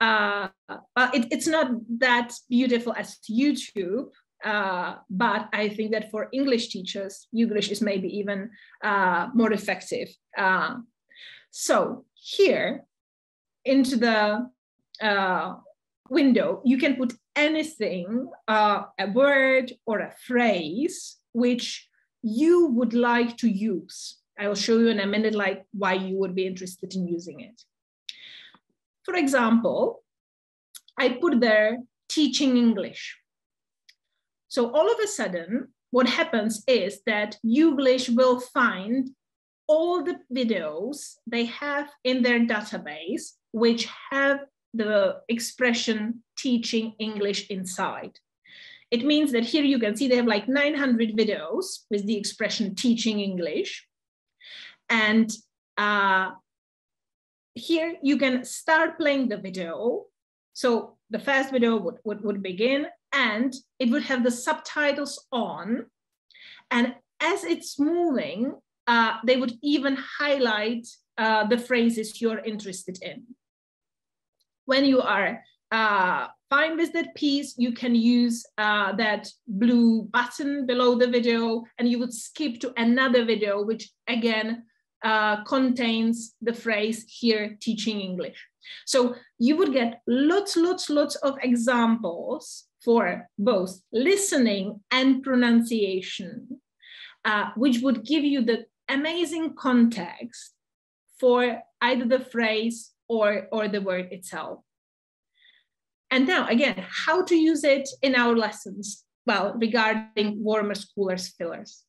Uh, well, it, it's not that beautiful as YouTube, uh, but I think that for English teachers, Youglish is maybe even uh, more effective. Uh, so here into the uh, window, you can put anything, uh, a word or a phrase, which you would like to use. I will show you in a minute like why you would be interested in using it. For example, I put there teaching English. So all of a sudden, what happens is that Youglish will find all the videos they have in their database, which have the expression teaching English inside. It means that here you can see they have like 900 videos with the expression teaching English. And uh, here you can start playing the video. So the first video would, would, would begin and it would have the subtitles on. And as it's moving, uh, they would even highlight uh, the phrases you're interested in. When you are uh, fine with that piece, you can use uh, that blue button below the video and you would skip to another video, which again uh, contains the phrase here, teaching English. So you would get lots, lots, lots of examples for both listening and pronunciation, uh, which would give you the amazing context for either the phrase or, or the word itself. And now, again, how to use it in our lessons? Well, regarding warmers, coolers, fillers.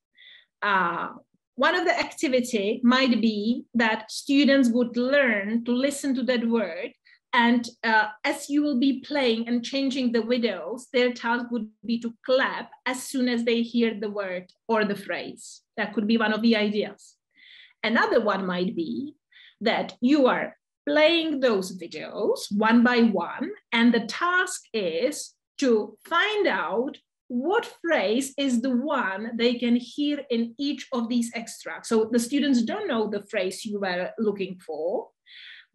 Uh, one of the activity might be that students would learn to listen to that word and uh, as you will be playing and changing the videos, their task would be to clap as soon as they hear the word or the phrase. That could be one of the ideas. Another one might be that you are playing those videos one by one, and the task is to find out what phrase is the one they can hear in each of these extracts. So the students don't know the phrase you were looking for,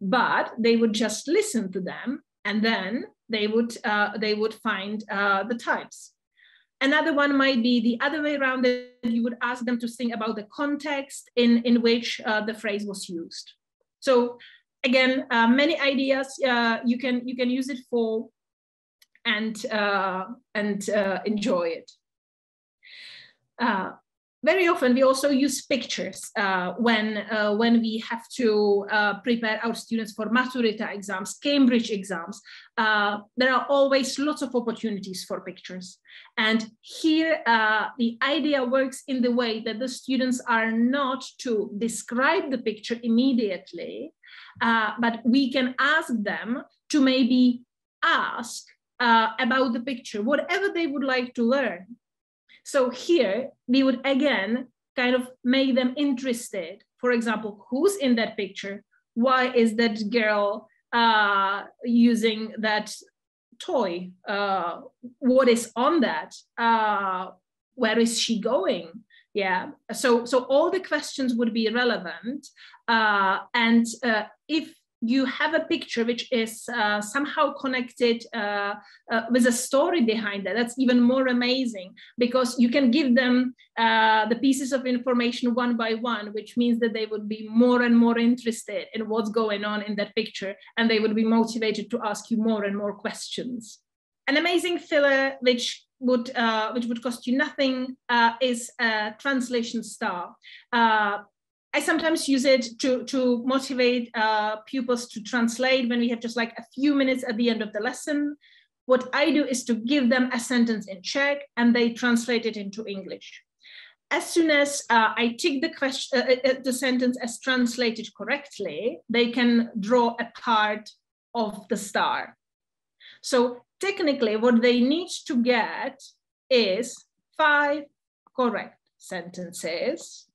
but they would just listen to them and then they would uh, they would find uh, the types another one might be the other way around that you would ask them to think about the context in in which uh, the phrase was used so again uh, many ideas uh, you can you can use it for and uh, and enjoy it very often we also use pictures uh, when, uh, when we have to uh, prepare our students for Maturita exams, Cambridge exams. Uh, there are always lots of opportunities for pictures. And here uh, the idea works in the way that the students are not to describe the picture immediately, uh, but we can ask them to maybe ask about the picture, whatever they would like to learn. So here we would again kind of make them interested. For example, who's in that picture? Why is that girl uh, using that toy? Uh, what is on that? Uh, where is she going? Yeah. So so all the questions would be relevant, uh, and uh, if you have a picture which is uh, somehow connected uh, uh, with a story behind that. That's even more amazing because you can give them uh, the pieces of information one by one, which means that they would be more and more interested in what's going on in that picture and they would be motivated to ask you more and more questions. An amazing filler which would uh, which would cost you nothing uh, is a translation star. Uh, I sometimes use it to, to motivate uh, pupils to translate when we have just like a few minutes at the end of the lesson. What I do is to give them a sentence in Czech and they translate it into English. As soon as uh, I tick the question, uh, uh, uh, the sentence as translated correctly, they can draw a part of the star. So technically what they need to get is five correct sentences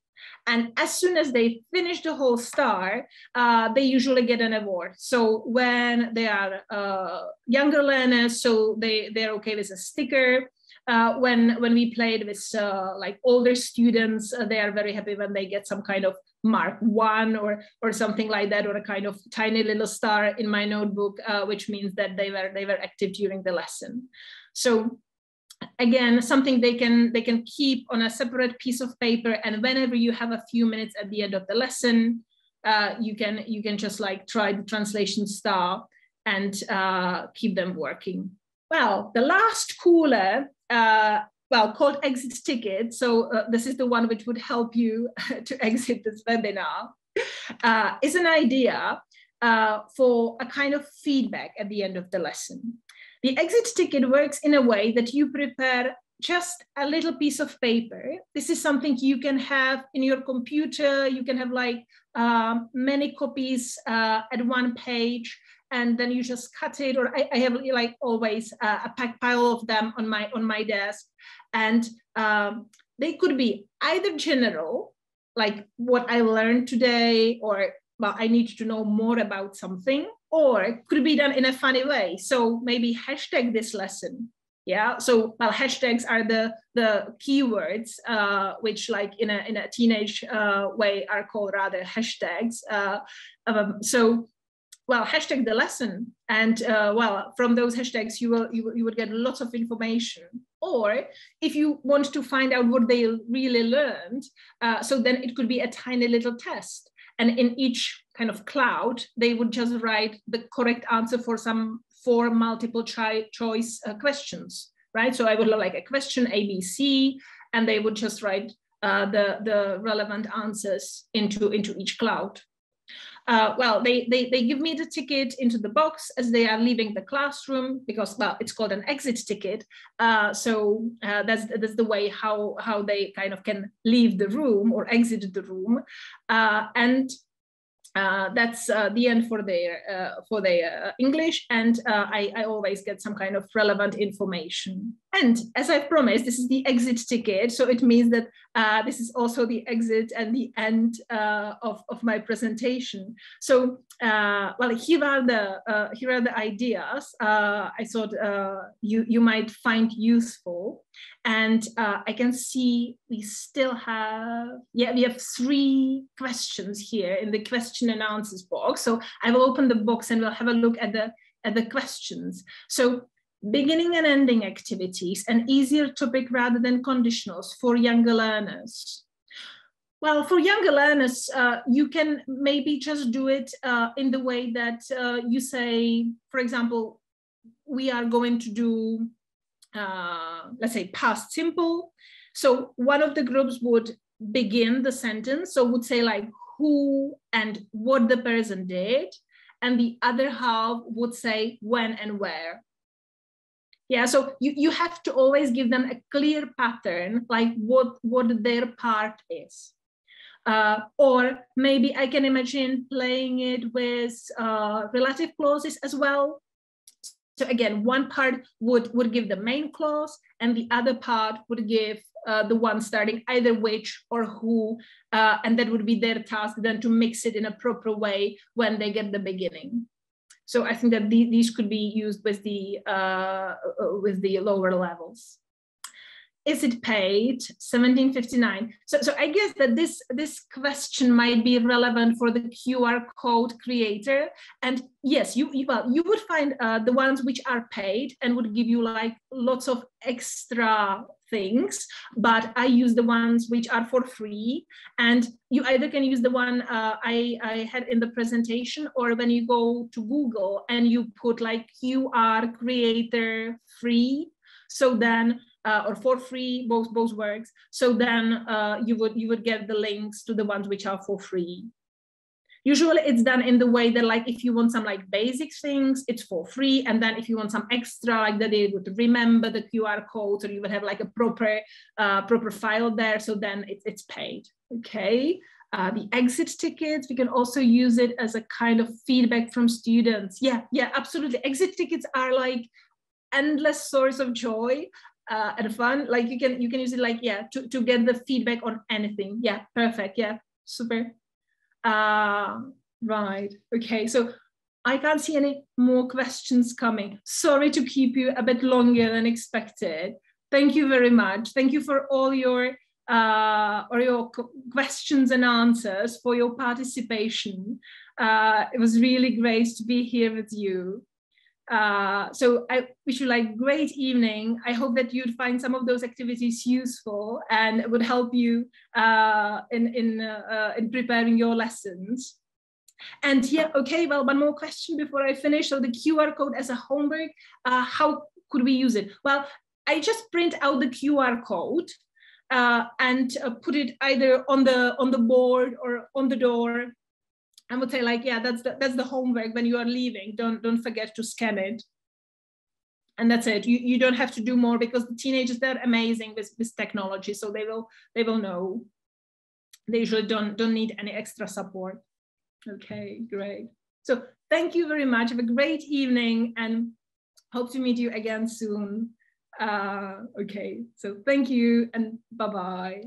And as soon as they finish the whole star, uh, they usually get an award. So when they are uh, younger learners, so they, they're okay with a sticker. Uh, when when we played with uh, like older students, uh, they are very happy when they get some kind of mark one or or something like that, or a kind of tiny little star in my notebook, uh, which means that they were they were active during the lesson. So again something they can they can keep on a separate piece of paper and whenever you have a few minutes at the end of the lesson uh, you can you can just like try the translation star and uh, keep them working. Well the last cooler uh, well called exit ticket so uh, this is the one which would help you to exit this webinar uh, is an idea uh, for a kind of feedback at the end of the lesson the exit ticket works in a way that you prepare just a little piece of paper. This is something you can have in your computer. You can have like um, many copies uh, at one page, and then you just cut it. Or I, I have like always uh, a pack pile of them on my on my desk, and um, they could be either general, like what I learned today, or well, I need to know more about something, or it could be done in a funny way. So maybe hashtag this lesson. Yeah. So well, hashtags are the the keywords uh, which, like in a in a teenage uh, way, are called rather hashtags. Uh, um, so well, hashtag the lesson, and uh, well, from those hashtags, you will you, you would get lots of information. Or if you want to find out what they really learned, uh, so then it could be a tiny little test. And in each kind of cloud, they would just write the correct answer for some four multiple choice uh, questions, right? So I would like a question ABC, and they would just write uh, the, the relevant answers into, into each cloud. Uh, well, they, they, they give me the ticket into the box as they are leaving the classroom because, well, it's called an exit ticket. Uh, so uh, that's, that's the way how, how they kind of can leave the room or exit the room. Uh, and uh, that's uh, the end for their uh, for their uh, English, and uh, I, I, always get some kind of relevant information. And as I've promised, this is the exit ticket, so it means that uh, this is also the exit and the end uh, of, of my presentation. So, uh, well, here are the uh, here are the ideas I thought you you might find useful. And uh, I can see we still have, yeah, we have three questions here in the question and answers box. So I will open the box and we'll have a look at the, at the questions. So beginning and ending activities, an easier topic rather than conditionals for younger learners. Well, for younger learners, uh, you can maybe just do it uh, in the way that uh, you say, for example, we are going to do uh, let's say past simple. So one of the groups would begin the sentence. So would say like who and what the person did. And the other half would say when and where. Yeah, so you, you have to always give them a clear pattern, like what, what their part is. Uh, or maybe I can imagine playing it with uh, relative clauses as well. So again, one part would, would give the main clause and the other part would give uh, the one starting either which or who, uh, and that would be their task then to mix it in a proper way when they get the beginning. So I think that the, these could be used with the, uh, uh with the lower levels. Is it paid? 1759 so, so i guess that this this question might be relevant for the qr code creator. And yes you, you well you would find uh, the ones which are paid and would give you like lots of extra things but i use the ones which are for free and you either can use the one uh, I, I had in the presentation or when you go to google and you put like qr creator free so then uh, or for free, both both works. So then uh, you would you would get the links to the ones which are for free. Usually it's done in the way that like if you want some like basic things, it's for free. And then if you want some extra, like that they would remember the QR code or you would have like a proper uh, proper file there. So then it, it's paid. Okay. Uh, the exit tickets, we can also use it as a kind of feedback from students. Yeah, yeah, absolutely. Exit tickets are like endless source of joy uh, and fun. Like you can you can use it like yeah to, to get the feedback on anything. Yeah, perfect. Yeah, super. Uh, right. Okay. So I can't see any more questions coming. Sorry to keep you a bit longer than expected. Thank you very much. Thank you for all your uh, or your questions and answers for your participation. Uh, it was really great to be here with you. Uh, so I wish you like great evening. I hope that you'd find some of those activities useful and it would help you uh, in, in, uh, in preparing your lessons. And yeah, okay, well, one more question before I finish. So the QR code as a homework, uh, how could we use it? Well, I just print out the QR code uh, and uh, put it either on the on the board or on the door I would say like, yeah, that's the, that's the homework when you are leaving. Don't don't forget to scan it. And that's it. You, you don't have to do more because the teenagers they're amazing with, with technology, so they will they will know. They usually don't don't need any extra support. Okay, great. So thank you very much. Have a great evening and hope to meet you again soon. Uh, okay, so thank you and bye bye.